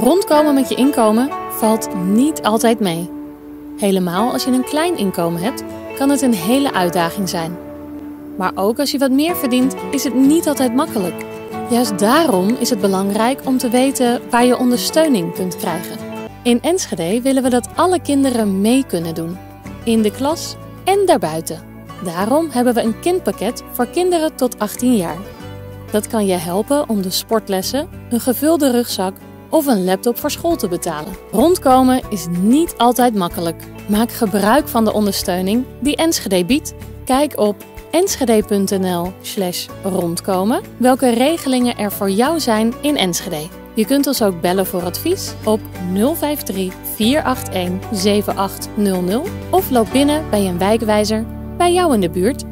Rondkomen met je inkomen valt niet altijd mee. Helemaal als je een klein inkomen hebt, kan het een hele uitdaging zijn. Maar ook als je wat meer verdient, is het niet altijd makkelijk. Juist daarom is het belangrijk om te weten waar je ondersteuning kunt krijgen. In Enschede willen we dat alle kinderen mee kunnen doen. In de klas en daarbuiten. Daarom hebben we een kindpakket voor kinderen tot 18 jaar. Dat kan je helpen om de sportlessen, een gevulde rugzak of een laptop voor school te betalen. Rondkomen is niet altijd makkelijk. Maak gebruik van de ondersteuning die Enschede biedt. Kijk op enschede.nl/slash rondkomen welke regelingen er voor jou zijn in Enschede. Je kunt ons ook bellen voor advies op 053 481 7800 of loop binnen bij een wijkwijzer bij jou in de buurt